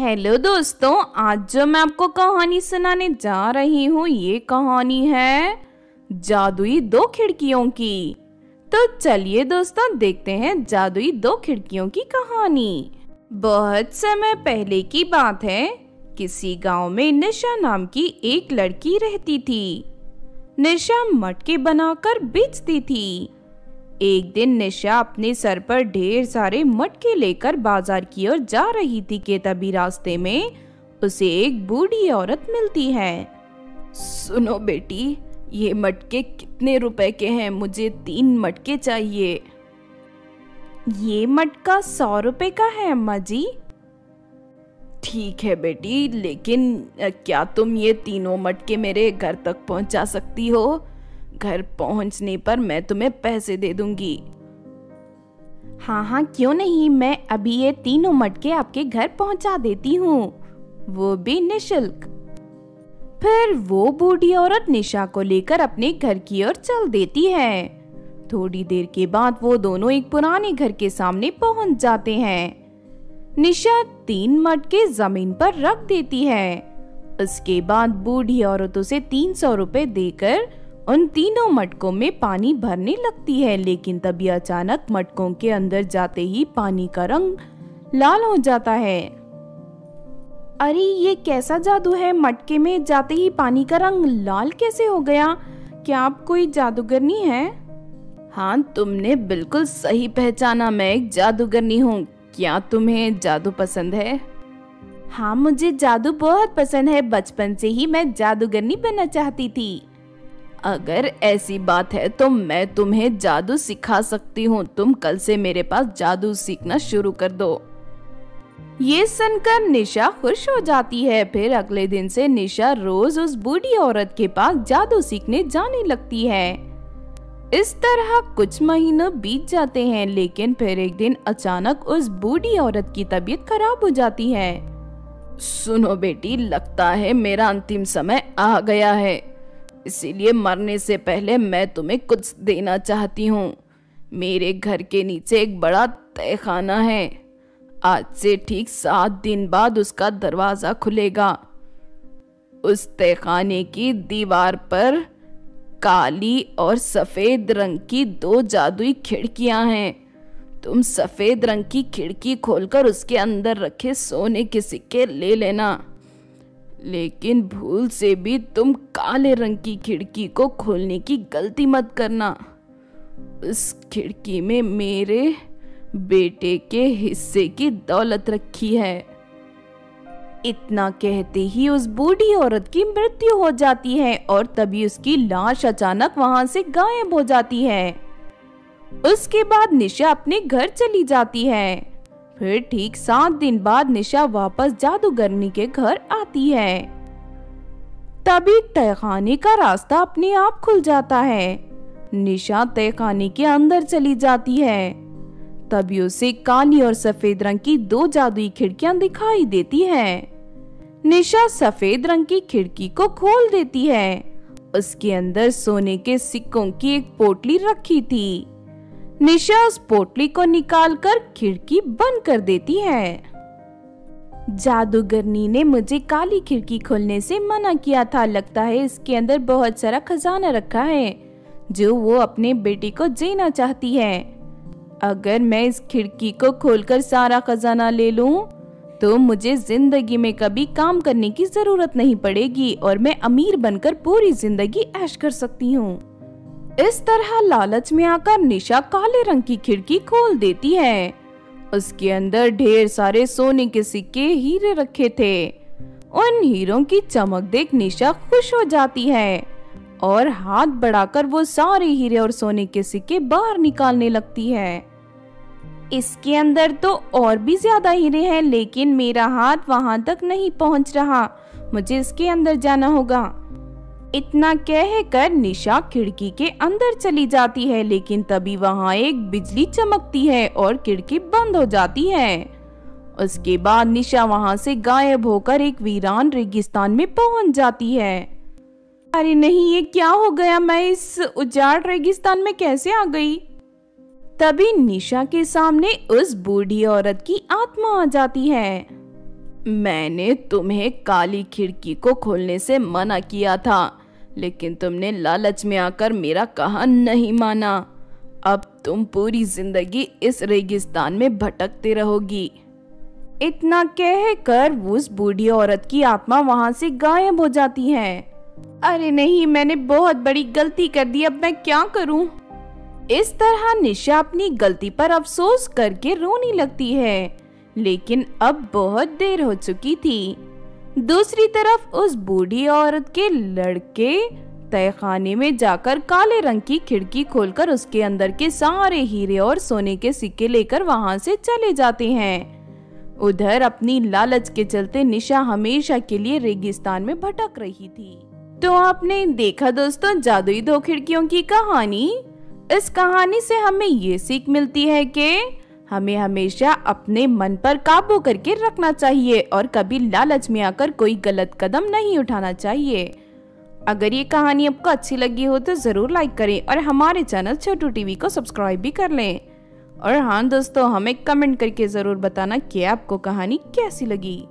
Hello दोस्तों, आज जो मैं आपको कहानी सुनाने जा रही हूँ, ये कहानी है जादुई दो खिड़कियों की। तो चलिए दोस्तों, देखते हैं जादुई दो खिड़कियों की कहानी। बहुत समय पहले की बात है, किसी गाँव में निशा नाम की एक लड़की रहती थी। निशा मटके बनाकर बेचती थी। एक दिन निशा अपने सर पर ढेर सारे मटके लेकर बाज़ार की ओर जा रही थी कि तभी रास्ते में। उसे एक बूढ़ी औरत मिलती है। सुनो बेटी, ये मटके कितने रुपए के हैं? मुझे तीन मटके चाहिए। ये मटका सौ रुपए का है, अम्मा जी। ठीक है बेटी, लेकिन क्या तुम ये तीनों मटके मेरे घर तक पहुँचा सकती हो? घर पहुँचने पर मैं तुम्हें पैसे दे दूँगी। हाँ हाँ क्यों नहीं? मैं अभी ये तीनों मटके आपके घर पहुँचा देती हूँ। वो भी निशुल्क। फिर वो बूढ़ी औरत निशा को लेकर अपने घर की ओर चल देती है। थोड़ी देर के बाद वो दोनों एक पुराने घर के सामने पहुँच जाते हैं। निशा तीन मटके ज़मीन पर रख देती है। उसके बाद बूढ़ी औरत उसे तीन सौ रुपए देकर उन तीनों मटकों में पानी भरने लगती है, लेकिन तभी अचानक मटकों के अंदर जाते ही पानी का रंग लाल हो जाता है। अरे, ये कैसा जादू है? मटके में जाते ही पानी का रंग लाल कैसे हो गया? क्या आप कोई जादूगरनी है? हाँ तुमने बिल्कुल सही पहचाना, मैं एक जादूगरनी हूँ। क्या तुम्हें जादू पसंद है? हाँ मुझे जादू बहुत पसंद है। बचपन से ही मैं जादूगरनी बनना चाहती थी। अगर ऐसी बात है तो मैं तुम्हें जादू सिखा सकती हूँ। तुम कल से मेरे पास जादू सीखना शुरू कर दो। ये सुनकर निशा खुश हो जाती है। फिर अगले दिन से निशा रोज उस बूढ़ी औरत के पास जादू सीखने जाने लगती है। इस तरह कुछ महीनों बीत जाते हैं, लेकिन फिर एक दिन अचानक उस बूढ़ी औरत की तबीयत खराब हो जाती है। सुनो बेटी, लगता है मेरा अंतिम समय आ गया है। इसीलिए मरने से पहले मैं तुम्हें कुछ देना चाहती हूँ। मेरे घर के नीचे एक बड़ा तहखाना है। आज से ठीक सात दिन बाद उसका दरवाज़ा खुलेगा। उस तहखाने की दीवार पर काली और सफ़ेद रंग की दो जादुई खिड़कियाँ हैं। तुम सफ़ेद रंग की खिड़की खोलकर उसके अंदर रखे सोने के सिक्के ले लेना। लेकिन भूल से भी तुम काले रंग की खिड़की को खोलने की गलती मत करना। उस खिड़की में मेरे बेटे के हिस्से की दौलत रखी है। इतना कहते ही उस बूढ़ी औरत की मृत्यु हो जाती है और तभी उसकी लाश अचानक वहाँ से गायब हो जाती है। उसके बाद निशा अपने घर चली जाती है। फिर ठीक सात दिन बाद निशा वापस जादूगरनी के घर आती है। तभी तहखाने का रास्ता अपने आप खुल जाता है। निशा तहखाने के अंदर चली जाती है। तभी उसे काली और सफ़ेद रंग की दो जादुई खिड़कियाँ दिखाई देती हैं। निशा सफ़ेद रंग की खिड़की को खोल देती है। उसके अंदर सोने के सिक्कों की एक पोटली रखी थी। निशा उस पोटली को निकालकर खिड़की बंद कर देती है। जादूगरनी ने मुझे काली खिड़की खोलने से मना किया था। लगता है इसके अंदर बहुत सारा खजाना रखा है जो वो अपने बेटी को देना चाहती है। अगर मैं इस खिड़की को खोलकर सारा खजाना ले लूँ, तो मुझे ज़िंदगी में कभी काम करने की ज़रूरत नहीं पड़ेगी और मैं अमीर बनकर पूरी ज़िंदगी ऐश कर सकती हूँ। इस तरह लालच में आकर निशा काले रंग की खिड़की खोल देती है। उसके अंदर ढेर सारे सोने के सिक्के हीरे रखे थे। उन हीरों की चमक देख निशा खुश हो जाती है और हाथ बढ़ाकर वो सारे हीरे और सोने के सिक्के बाहर निकालने लगती है। इसके अंदर तो और भी ज़्यादा हीरे हैं, लेकिन मेरा हाथ वहाँ तक नहीं पहुँच रहा। मुझे इसके अंदर जाना होगा। इतना कहकर निशा खिड़की के अंदर चली जाती है, लेकिन तभी वहाँ एक बिजली चमकती है और खिड़की बंद हो जाती है। उसके बाद निशा वहाँ से गायब होकर एक वीरान रेगिस्तान में पहुँच जाती है। अरे नहीं, ये क्या हो गया? मैं इस उजाड़ रेगिस्तान में कैसे आ गई? तभी निशा के सामने उस बूढ़ी औरत की आत्मा आ जाती है। मैंने तुम्हें काली खिड़की को खोलने से मना किया था, लेकिन तुमने लालच में आकर मेरा कहा नहीं माना। अब तुम पूरी ज़िंदगी इस रेगिस्तान में भटकते रहोगी। इतना कहकर उस बूढ़ी औरत की आत्मा वहाँ से गायब हो जाती है। अरे नहीं, मैंने बहुत बड़ी गलती कर दी, अब मैं क्या करूँ? इस तरह निशा अपनी गलती पर अफसोस करके रोने लगती है। लेकिन अब बहुत देर हो चुकी थी। दूसरी तरफ़ उस बूढ़ी औरत के लड़के तहखाने में जाकर काले रंग की खिड़की खोलकर उसके अंदर के सारे हीरे और सोने के सिक्के लेकर वहाँ से चले जाते हैं। उधर अपनी लालच के चलते निशा हमेशा के लिए रेगिस्तान में भटक रही थी। तो आपने देखा दोस्तों जादुई दो खिड़कियों की कहानी? इस कहानी से हमें ये सीख मिलती है कि हमें हमेशा अपने मन पर काबू करके रखना चाहिए और कभी लालच में आकर कोई गलत कदम नहीं उठाना चाहिए। अगर ये कहानी आपको अच्छी लगी हो तो ज़रूर लाइक करें और हमारे चैनल छोटू टीवी को सब्सक्राइब भी कर लें। और हाँ दोस्तों, हमें कमेंट करके ज़रूर बताना कि आपको कहानी कैसी लगी।